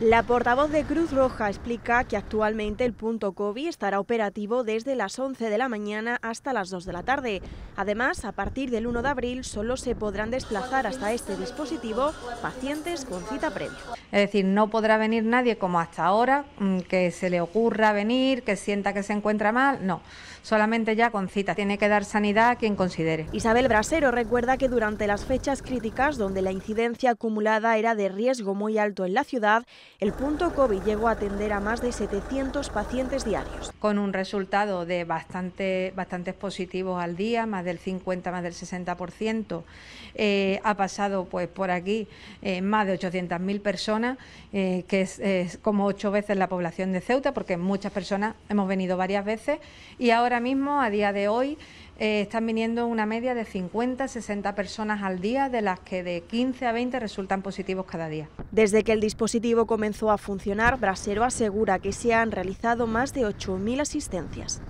La portavoz de Cruz Roja explica que actualmente el punto COVID estará operativo desde las 11 de la mañana hasta las 2 de la tarde. Además, a partir del 1 de abril solo se podrán desplazar hasta este dispositivo pacientes con cita previa. Es decir, no podrá venir nadie como hasta ahora, mm, que se le ocurra venir, que sienta que se encuentra mal, no, solamente ya con cita. Tiene que dar sanidad a quien considere. Isabel Brasero recuerda que durante las fechas críticas, donde la incidencia acumulada era de riesgo muy alto en la ciudad, el punto COVID llegó a atender a más de 700 pacientes diarios. Con un resultado de bastante, bastantes positivos al día, más del 50, más del 60%. Eh, ha pasado pues por aquí eh, más de 800.000 personas, eh, que es, es, como ocho veces la población de Ceuta, porque muchas personas hemos venido varias veces y ahora mismo, a día de hoy, eh, están viniendo una media de 50, 60 personas al día, de las que de 15 a 20 resultan positivos cada día. Desde que el dispositivo comenzó a funcionar, Brasero asegura que se han realizado más de 8.000 asistencias.